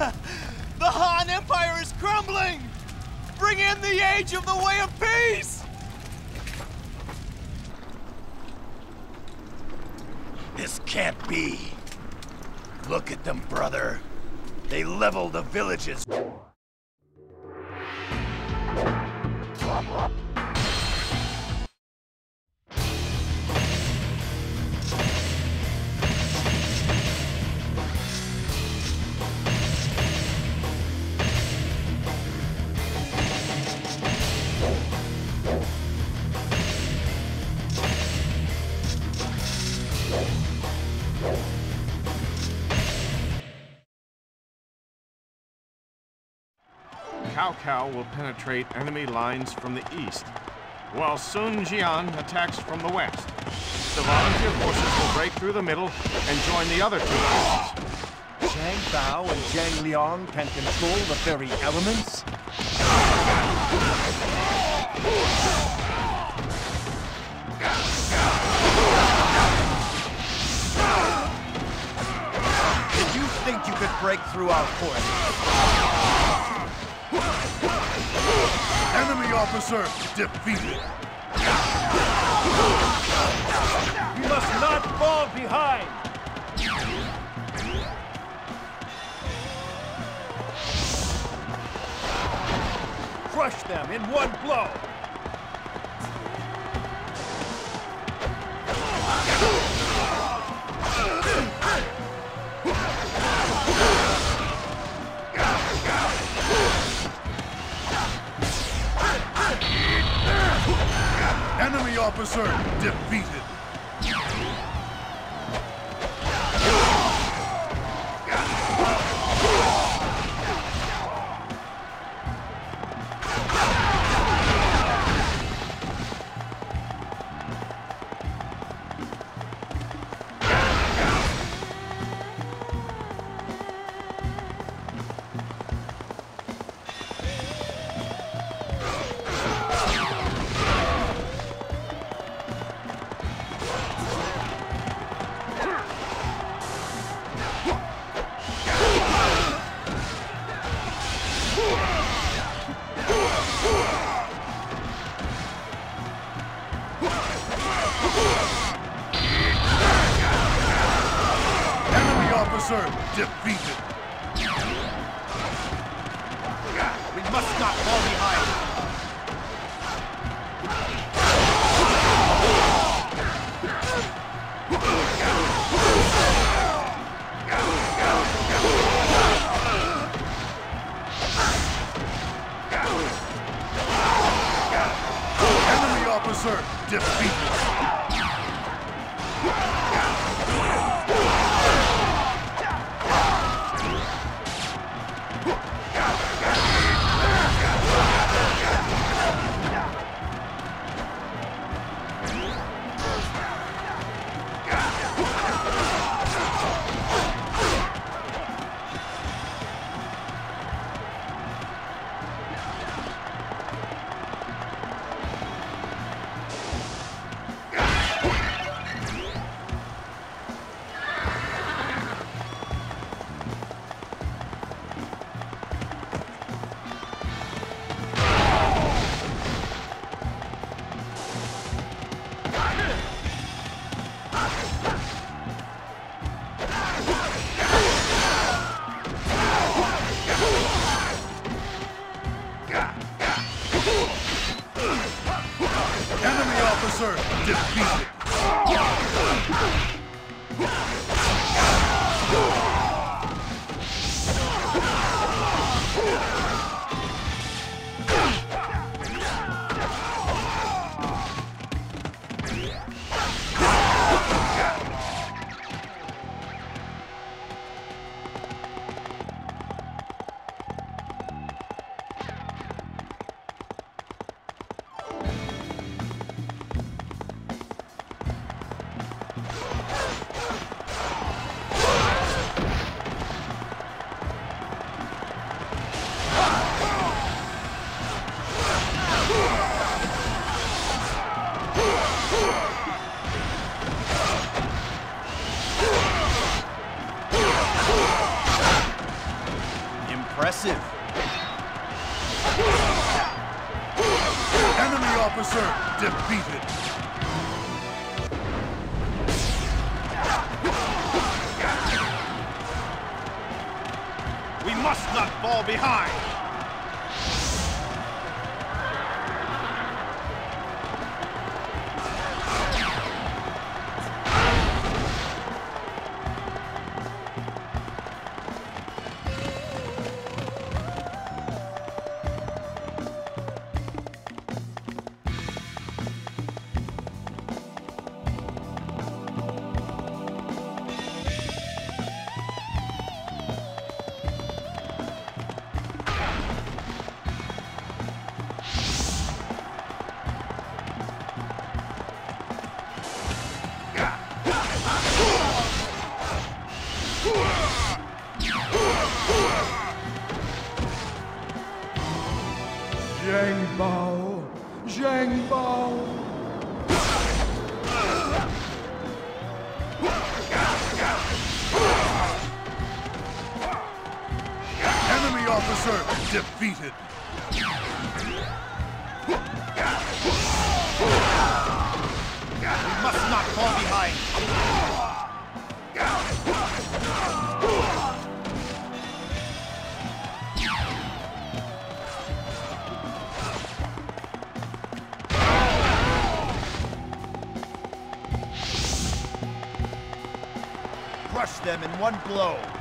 the Han Empire is crumbling! Bring in the age of the way of peace! This can't be. Look at them, brother. They leveled the villages. Cao Cao will penetrate enemy lines from the east, while Sun Jian attacks from the west. The volunteer forces will break through the middle and join the other two forces. Zhang Bao and Zhang Liang can control the very elements? Did you think you could break through our force? Enemy officer defeated. We must not fall behind! Crush them in one blow! Officer defeated. Officer defeated. We must not fall behind! Enemy officer defeated. Impressive. Enemy officer defeated. Fall behind! Officer defeated. We must not fall behind! Crush them in one blow.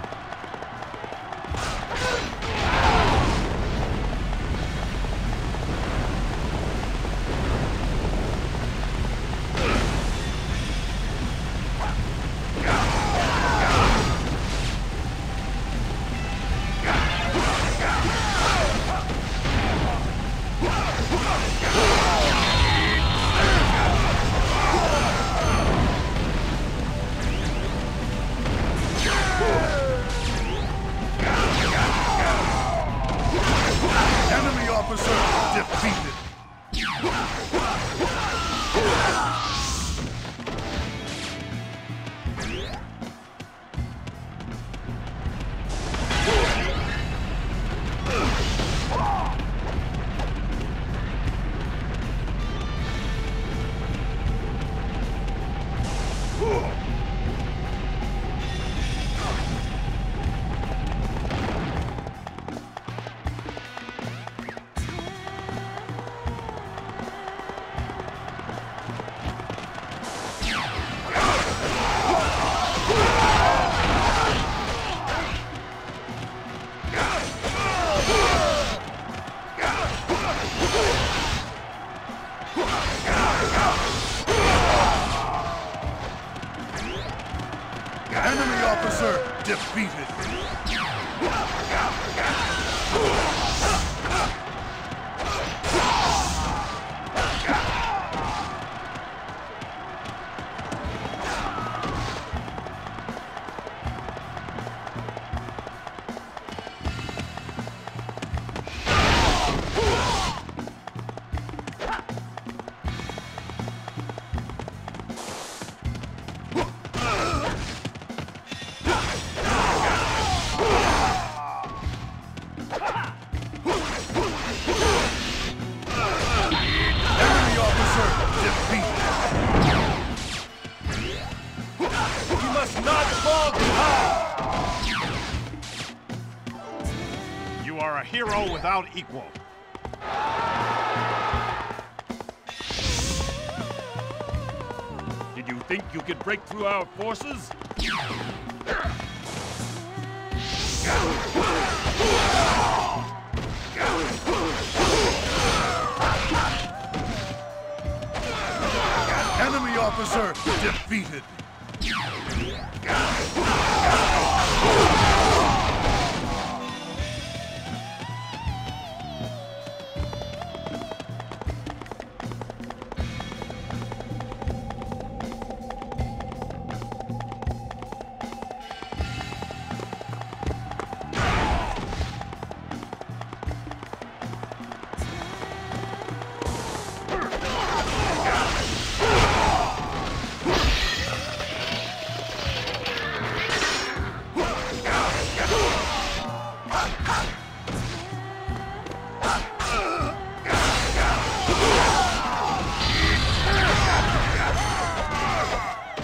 Enemy officer defeated. Hero without equal. Did you think you could break through our forces? Enemy officer defeated.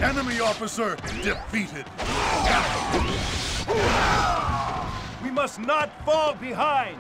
Enemy officer defeated. We must not fall behind!